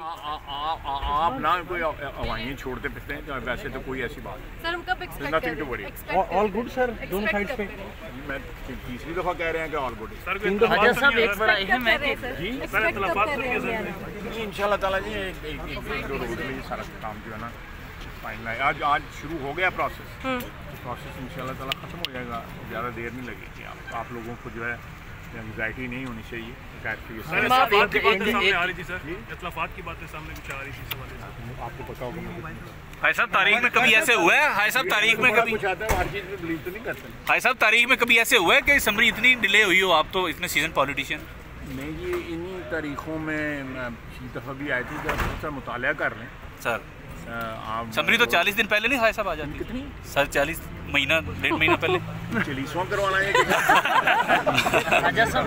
आप ना कोई हवाइयाँ छोड़ते फिरते हैं तो वैसे तो कोई ऐसी बात सर हम कब एक्सपेक्ट कर हैं ऑल गुड सर दोनों साइड पे। मैं तीसरी दफ़ा कह रहे हैं कि ऑल गुड सर तीन कोई साहब तो एक है बड़ा अहम है हैं जी? सर। तो रहे नहीं है हैं। सर। जी इंशाल्लाह ताला जी एक दो रोज में ये सारा काम जो है ना फाइनल है। आज आज शुरू हो गया प्रोसेस प्रोसेस इंशाल्लाह ताला ख़त्म हो जाएगा ज़्यादा देर नहीं लगेगी। आप आप लोगों को जो है एंगजाइटी नहीं होनी चाहिए। ये सर। सारा- सर हवाले से। आपको पता होगा भाई साहब तारीख में कभी ऐसे हुआ है? भाई साहब तारीख में कभी है हर चीज़ में बिलीव तो नहीं करते भाई साहब तारीख में कभी ऐसे हुआ है कि समरी इतनी डिले हुई हो आप तो इतने सीज़न पॉलिटिशियन नहीं जी इन्हीं तारीखों में पिछली दफ़ा भी आई थी जब बहुत सा मुताला कर लें। सर। आप समरी तो 40 दिन पहले नहीं भाई साहब आ जाती कितनी? सर 40 महीना डेढ़ महीना पहले। चलीसों करवाना है राजा साहब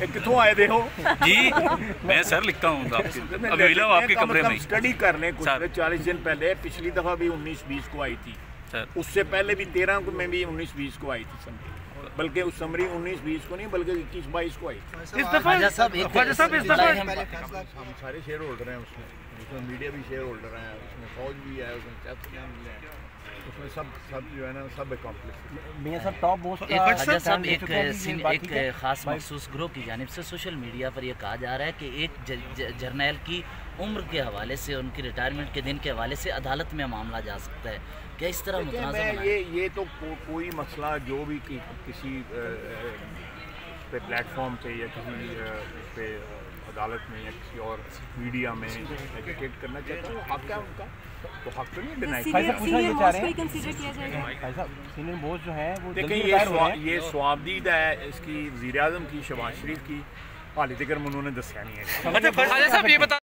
ये कितों आए थे हो जी मैं सर लिखता हूँ अभी हूँ आपके कमरे में। ही। स्टडी कर लें कुछ। चालीस दिन पहले पिछली दफ़ा भी उन्नीस बीस को आई थी। उससे पहले भी तेरह को में भी उन्नीस बीस को आई थी समरी बल्कि उस समरी उन्नीस बीस को नहीं बल्कि इक्कीस बाईस को आई थी। राजा साहब एक ख्वाजा साहब, इस दफा- हम सारे शेयर होल्डर हैं उसमें। उसमें मीडिया भी शेयर होल्डर हैं उसमें फौज भी है उसमें सियासतदान भी है उसमें सब सब जो है ना सब मियाँ साहब टॉप बॉस एक साहब एक चुके कि ये सीन- बात एक खास मखसूस ग्रुप की जानिब से सोशल मीडिया पर यह कहा जा रहा है कि एक जर्नैल की उम्र के हवाले से उनकी रिटायरमेंट के दिन के हवाले से अदालत में मामला जा सकता है। क्या इस तरह मैं ये ये तो को, कोई मसला जो भी कि, किसी पे प्लेटफॉर्म पे या किसी पे अदालत में या किसी और मीडिया में एजुकेट करना चाहता हूँ हक है उनका? तो हक तो नहीं डिनाई भाई साहब, पूछना ये चाह रहे हैं? सीनियर बॉस जो है वो देखिए ये हो हैं। ये स्वाबदीद है इसकी वज़ी अजम की शबाज शरीफ की हाली तक उन्होंने दसिया नहीं है। अच्छा साहब ये बता